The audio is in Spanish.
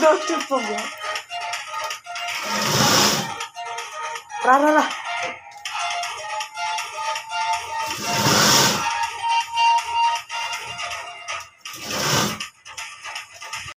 Doctor Pumba. Ra ra ra.